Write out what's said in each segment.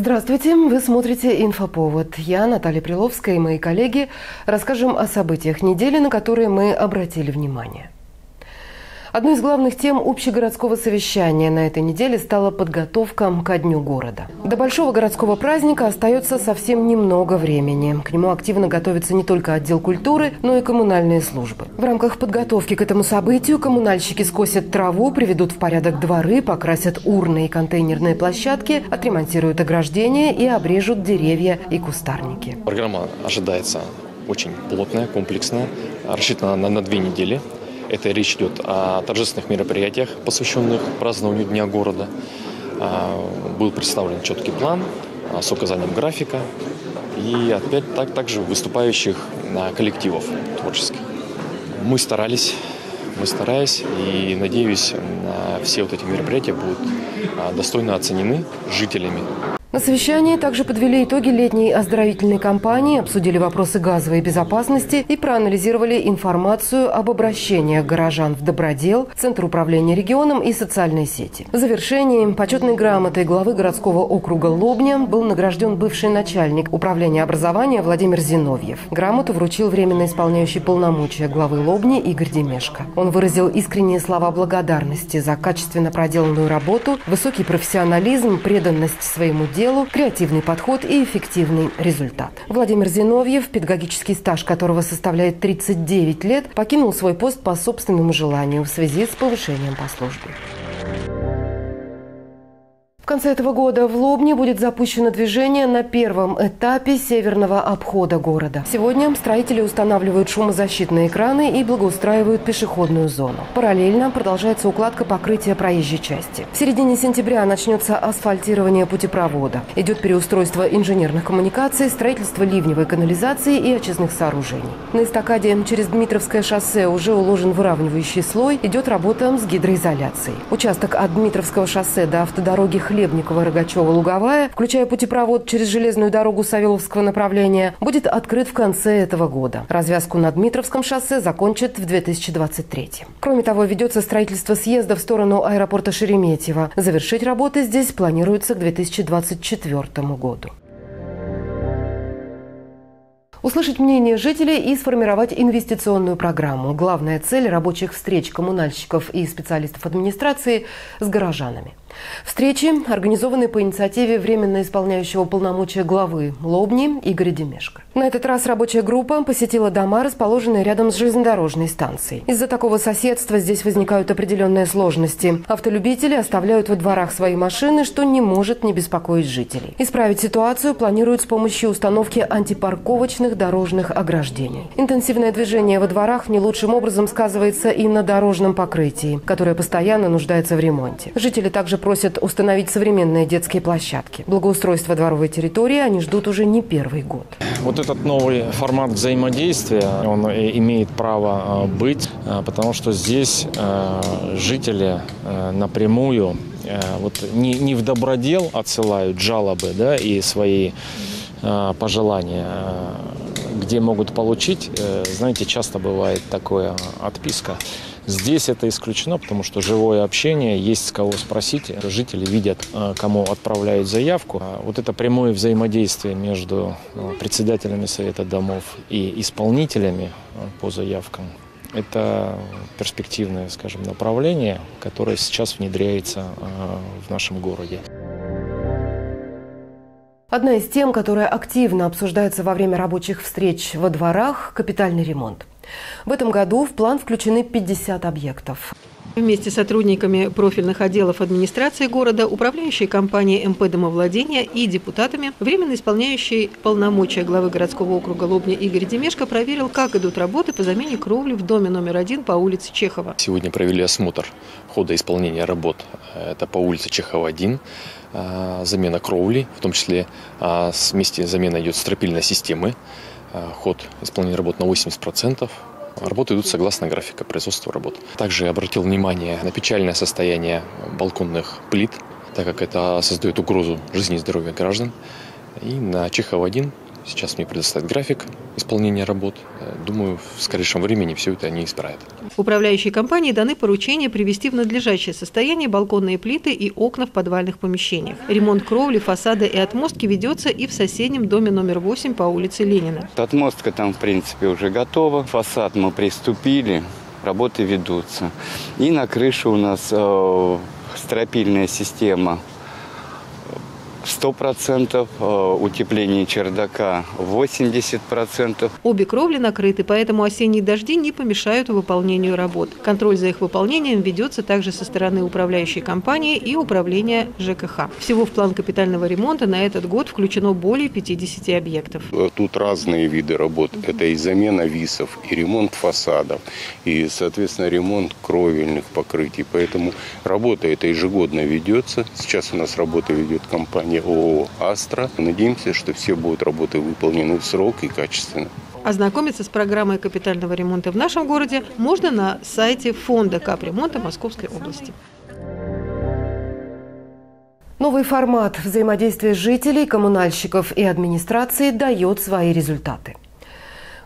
Здравствуйте, вы смотрите «Инфоповод». Я, Наталья Приловская и мои коллеги расскажем о событиях недели, на которые мы обратили внимание. Одной из главных тем общегородского совещания на этой неделе стала подготовка ко Дню города. До большого городского праздника остается совсем немного времени. К нему активно готовится не только отдел культуры, но и коммунальные службы. В рамках подготовки к этому событию коммунальщики скосят траву, приведут в порядок дворы, покрасят урны и контейнерные площадки, отремонтируют ограждения и обрежут деревья и кустарники. Программа ожидается очень плотная, комплексная, рассчитана на, на две недели. Это речь идет о торжественных мероприятиях, посвященных празднованию Дня города. А, был представлен четкий план с указанием графика и опять так, также выступающих коллективов творческих. Мы старались, мы старались и надеюсь, все вот эти мероприятия будут а, достойно оценены жителями на совещании также подвели итоги летней оздоровительной кампании, обсудили вопросы газовой безопасности и проанализировали информацию об обращениях горожан в Добродел, Центр управления регионом и социальные сети. В завершении почетной грамотой главы городского округа Лобня был награжден бывший начальник управления образования Владимир Зиновьев. Грамоту вручил временно исполняющий полномочия главы Лобни Игорь Демешко. Он выразил искренние слова благодарности за качественно проделанную работу, высокий профессионализм, преданность своему делу делу, креативный подход и эффективный результат. Владимир Зиновьев, педагогический стаж которого составляет 39 лет, покинул свой пост по собственному желанию в связи с повышением по службе конце этого года в Лобне будет запущено движение на первом этапе северного обхода города. Сегодня строители устанавливают шумозащитные экраны и благоустраивают пешеходную зону. Параллельно продолжается укладка покрытия проезжей части. В середине сентября начнется асфальтирование путепровода. Идет переустройство инженерных коммуникаций, строительство ливневой канализации и очистных сооружений. На эстакаде через Дмитровское шоссе уже уложен выравнивающий слой. Идет работа с гидроизоляцией. Участок от Дмитровского шоссе до автодороги Хлеб Хлебникова, Рогачева, Луговая, включая путепровод через железную дорогу Савеловского направления, будет открыт в конце этого года. Развязку на Дмитровском шоссе закончат в 2023. Кроме того, ведется строительство съезда в сторону аэропорта Шереметьево. Завершить работы здесь планируется к 2024 году услышать мнение жителей и сформировать инвестиционную программу. Главная цель рабочих встреч коммунальщиков и специалистов администрации с горожанами. Встречи организованы по инициативе временно исполняющего полномочия главы Лобни Игоря Демешко. На этот раз рабочая группа посетила дома, расположенные рядом с железнодорожной станцией. Из-за такого соседства здесь возникают определенные сложности. Автолюбители оставляют во дворах свои машины, что не может не беспокоить жителей. Исправить ситуацию планируют с помощью установки антипарковочных дорожных ограждений. Интенсивное движение во дворах не лучшим образом сказывается и на дорожном покрытии, которое постоянно нуждается в ремонте. Жители также просят установить современные детские площадки. Благоустройство дворовой территории они ждут уже не первый год. Вот этот новый формат взаимодействия, он имеет право а, быть, а, потому что здесь а, жители напрямую вот не, не в добродел отсылают жалобы да, и свои пожелания, где могут получить, э, знаете, часто бывает такое отписка Здесь это исключено, потому что живое общение, есть с кого спросить. Жители видят, э, кому отправляют заявку. А вот это прямое взаимодействие между э, председателями Совета домов и исполнителями э, по заявкам это перспективное, скажем, направление, которое сейчас внедряется в нашем городе. Одна из тем, которая активно обсуждается во время рабочих встреч во дворах – капитальный ремонт. В этом году в план включены 50 объектов. Вместе с сотрудниками профильных отделов администрации города, управляющей компанией МП «Домовладения» и депутатами, временно исполняющий полномочия главы городского округа Лобня Игорь Демешко проверил, как идут работы по замене кровли в доме номер один по улице Чехова. Сегодня провели осмотр хода исполнения работ. Это по улице Чехова 1 а, замена кровли, в том числе а, вместе замена идет стропильной системы. А, ход исполнения работ на 80%. Работы идут согласно графика производства работ. Также обратил внимание на печальное состояние балконных плит, так как это создает угрозу жизни и здоровья граждан. И на Чехова-1 Сейчас мне предоставят график исполнения работ. Э, думаю, в скорейшем времени все это они исправят. Управляющей компании даны поручения привести в надлежащее состояние балконные плиты и окна в подвальных помещениях. Ремонт кровли, фасада и отмостки ведется и в соседнем доме номер 8 по улице Ленина. Отмостка там, в принципе, уже готова. Фасад мы приступили, работы ведутся. И на крыше у нас э, стропильная система 100%, э, утепление чердака 80%. Обе кровли накрыты, поэтому осенние дожди не помешают выполнению работ. Контроль за их выполнением ведется также со стороны управляющей компании и управления ЖКХ. Всего в план капитального ремонта на этот год включено более 50 объектов. Тут разные виды работ. Это и замена висов, и ремонт фасадов, и, соответственно, ремонт кровельных покрытий. Поэтому работа эта ежегодно ведется. Сейчас у нас работа ведет компания компания ООО «Астра». Надеемся, что все будут работы выполнены в срок и качественно. Ознакомиться с программой капитального ремонта в нашем городе можно на сайте фонда капремонта Московской области. Новый формат взаимодействия жителей, коммунальщиков и администрации дает свои результаты.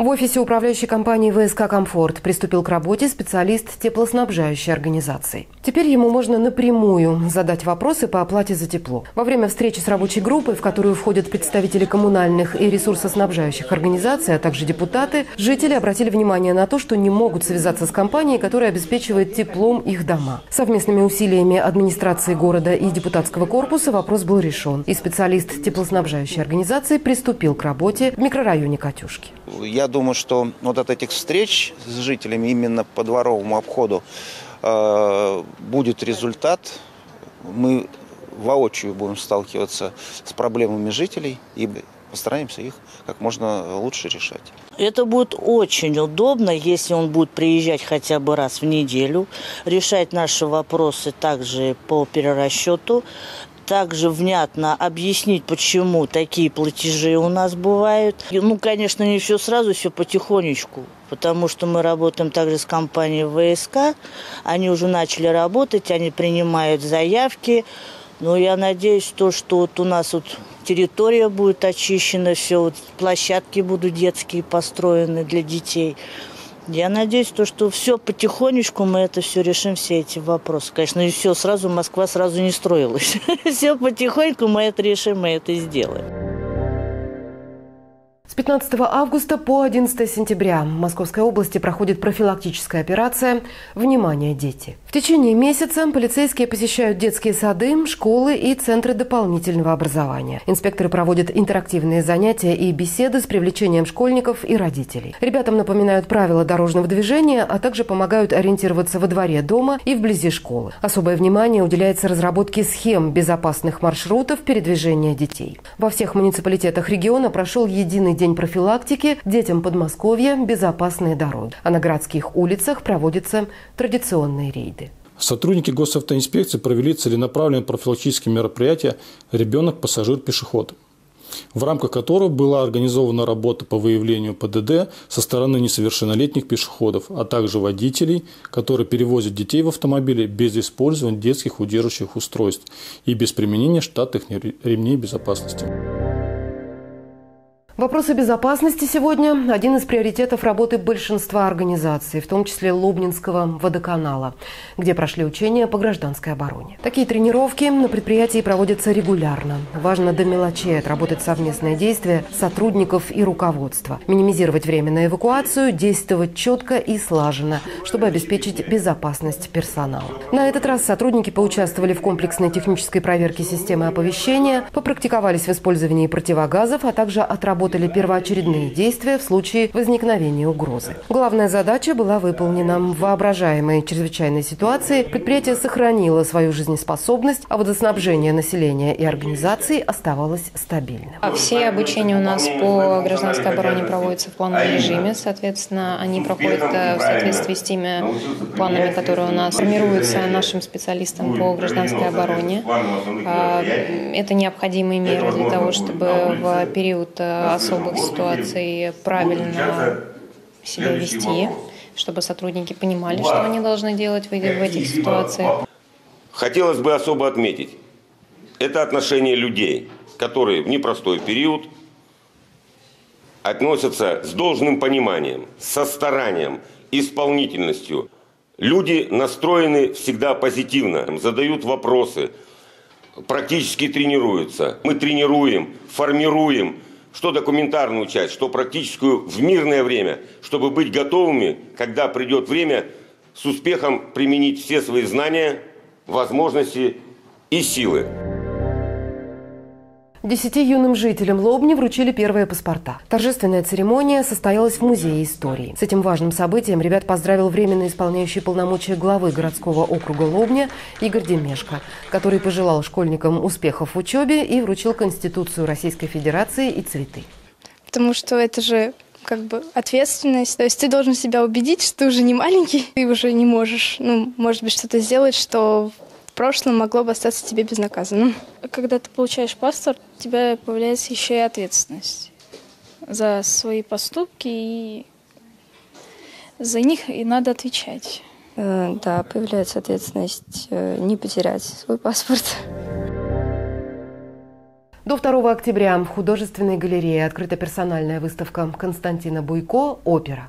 В офисе управляющей компании ВСК «Комфорт» приступил к работе специалист теплоснабжающей организации. Теперь ему можно напрямую задать вопросы по оплате за тепло. Во время встречи с рабочей группой, в которую входят представители коммунальных и ресурсоснабжающих организаций, а также депутаты, жители обратили внимание на то, что не могут связаться с компанией, которая обеспечивает теплом их дома. Совместными усилиями администрации города и депутатского корпуса вопрос был решен, и специалист теплоснабжающей организации приступил к работе в микрорайоне Катюшки. Я думаю, что вот от этих встреч с жителями именно по дворовому обходу э, будет результат. Мы воочию будем сталкиваться с проблемами жителей и постараемся их как можно лучше решать. Это будет очень удобно, если он будет приезжать хотя бы раз в неделю, решать наши вопросы также по перерасчету также внятно объяснить, почему такие платежи у нас бывают. Ну, конечно, не все сразу, все потихонечку, потому что мы работаем также с компанией ВСК. Они уже начали работать, они принимают заявки. Но я надеюсь, то, что вот у нас вот территория будет очищена, все, вот площадки будут детские построены для детей. Я надеюсь, то, что все потихонечку мы это все решим, все эти вопросы. Конечно, и все сразу, Москва сразу не строилась. Все потихоньку мы это решим, мы это сделаем. С 15 августа по 11 сентября в Московской области проходит профилактическая операция «Внимание, дети». В течение месяца полицейские посещают детские сады, школы и центры дополнительного образования. Инспекторы проводят интерактивные занятия и беседы с привлечением школьников и родителей. Ребятам напоминают правила дорожного движения, а также помогают ориентироваться во дворе дома и вблизи школы. Особое внимание уделяется разработке схем безопасных маршрутов передвижения детей. Во всех муниципалитетах региона прошел единый день профилактики детям Подмосковья «Безопасные дороги». А на городских улицах проводятся традиционные рейды. Сотрудники госавтоинспекции провели целенаправленные профилактические мероприятия «Ребенок, пассажир, пешеход», в рамках которого была организована работа по выявлению ПДД со стороны несовершеннолетних пешеходов, а также водителей, которые перевозят детей в автомобиле без использования детских удерживающих устройств и без применения штатных ремней безопасности. Вопросы безопасности сегодня – один из приоритетов работы большинства организаций, в том числе Лубнинского водоканала, где прошли учения по гражданской обороне. Такие тренировки на предприятии проводятся регулярно. Важно до мелочей отработать совместное действие сотрудников и руководства, минимизировать время на эвакуацию, действовать четко и слаженно, чтобы обеспечить безопасность персонала. На этот раз сотрудники поучаствовали в комплексной технической проверке системы оповещения, попрактиковались в использовании противогазов, а также отработали разработали первоочередные действия в случае возникновения угрозы. Главная задача была выполнена. В воображаемой чрезвычайной ситуации предприятие сохранило свою жизнеспособность, а водоснабжение населения и организаций оставалось стабильным. А все обучения у нас по гражданской обороне проводятся в плановом режиме. Соответственно, они проходят э, в соответствии с теми планами, которые у нас формируются нашим специалистам по гражданской обороне. А, это необходимые меры для того, чтобы в период э, особых ситуаций правильно себя вести, чтобы сотрудники понимали, что они должны делать в этих ситуациях. Хотелось бы особо отметить, это отношение людей, которые в непростой период относятся с должным пониманием, со старанием, исполнительностью. Люди настроены всегда позитивно, задают вопросы, практически тренируются. Мы тренируем, формируем что документарную часть, что практическую в мирное время, чтобы быть готовыми, когда придет время, с успехом применить все свои знания, возможности и силы. Десяти юным жителям Лобни вручили первые паспорта. Торжественная церемония состоялась в Музее истории. С этим важным событием ребят поздравил временно исполняющий полномочия главы городского округа Лобня Игорь Демешко, который пожелал школьникам успехов в учебе и вручил Конституцию Российской Федерации и цветы. Потому что это же как бы ответственность. То есть ты должен себя убедить, что ты уже не маленький, ты уже не можешь, ну, может быть, что-то сделать, что прошлом могло бы остаться тебе безнаказанным. Когда ты получаешь паспорт, у тебя появляется еще и ответственность за свои поступки, и за них и надо отвечать. Э, да, появляется ответственность э, не потерять свой паспорт. До 2 октября в художественной галерее открыта персональная выставка Константина Буйко «Опера».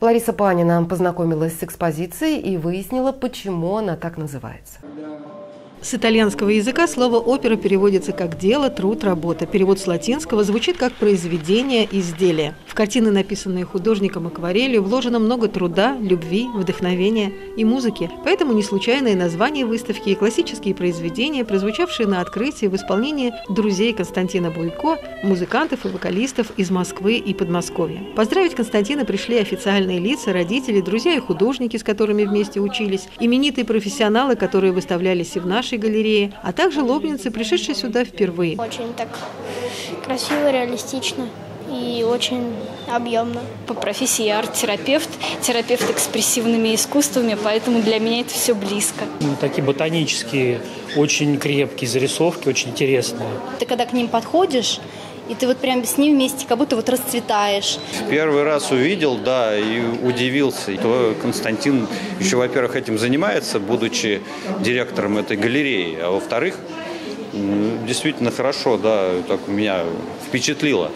Лариса Панина познакомилась с экспозицией и выяснила, почему она так называется. С итальянского языка слово «опера» переводится как «дело», «труд», «работа». Перевод с латинского звучит как «произведение», «изделие». Картины, написанные художником акварелью, вложено много труда, любви, вдохновения и музыки. Поэтому не случайное название выставки и классические произведения, прозвучавшие на открытии в исполнении друзей Константина Буйко, музыкантов и вокалистов из Москвы и Подмосковья. Поздравить Константина пришли официальные лица, родители, друзья и художники, с которыми вместе учились, именитые профессионалы, которые выставлялись и в нашей галерее, а также лобницы, пришедшие сюда впервые. Очень так красиво, реалистично и очень объемно. По профессии я арт-терапевт, терапевт экспрессивными искусствами, поэтому для меня это все близко. Ну, такие ботанические, очень крепкие зарисовки, очень интересные. Ты когда к ним подходишь, и ты вот прям с ним вместе как будто вот расцветаешь. Первый раз увидел, да, и удивился. То Константин еще, во-первых, этим занимается, будучи директором этой галереи, а во-вторых, действительно хорошо, да, так меня впечатлило.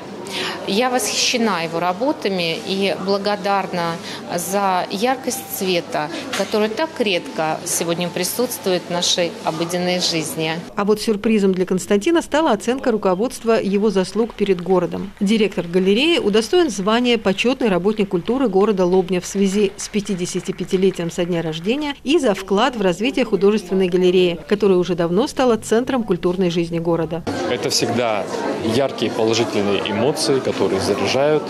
Я восхищена его работами и благодарна за яркость цвета, который так редко сегодня присутствует в нашей обыденной жизни. А вот сюрпризом для Константина стала оценка руководства его заслуг перед городом. Директор галереи удостоен звания «Почетный работник культуры города Лобня» в связи с 55-летием со дня рождения и за вклад в развитие художественной галереи, которая уже давно стала центром культурной жизни города. Это всегда яркие положительные эмоции, которые заряжают,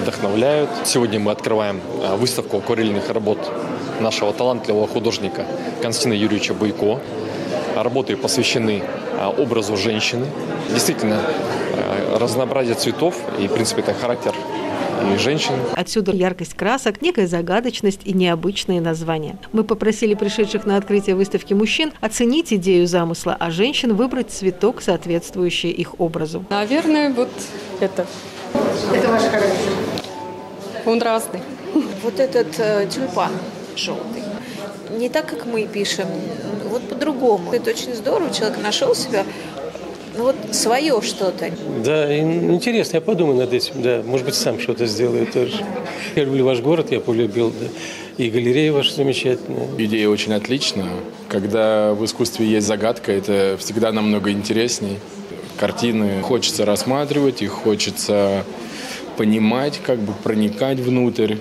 вдохновляют. Сегодня мы открываем а, выставку акварельных работ нашего талантливого художника Константина Юрьевича Бойко. Работы посвящены а, образу женщины. Действительно, а, разнообразие цветов и, в принципе, это характер и женщин. Отсюда яркость красок, некая загадочность и необычные названия. Мы попросили пришедших на открытие выставки мужчин оценить идею замысла, а женщин выбрать цветок, соответствующий их образу. Наверное, вот это. Это ваш характер? Он разный. Вот этот э, тюльпан желтый. Не так, как мы пишем, вот по-другому. Это очень здорово, человек нашел себя ну вот свое что-то. Да, интересно, я подумаю над этим, да. Может быть, сам что-то сделаю тоже. Я люблю ваш город, я полюбил, да. И галерея ваша замечательная. Идея очень отличная. Когда в искусстве есть загадка, это всегда намного интересней. Картины хочется рассматривать, их хочется понимать, как бы проникать внутрь.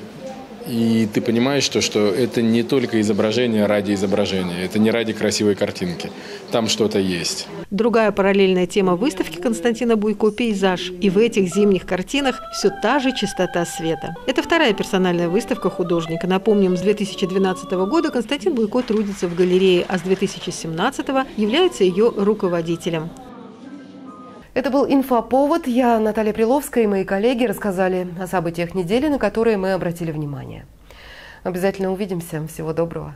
И ты понимаешь, что, что это не только изображение ради изображения, это не ради красивой картинки. Там что-то есть. Другая параллельная тема выставки Константина Буйко – пейзаж. И в этих зимних картинах все та же чистота света. Это вторая персональная выставка художника. Напомним, с 2012 года Константин Буйко трудится в галерее, а с 2017 является ее руководителем. Это был инфоповод. Я, Наталья Приловская и мои коллеги рассказали о событиях недели, на которые мы обратили внимание. Обязательно увидимся. Всего доброго.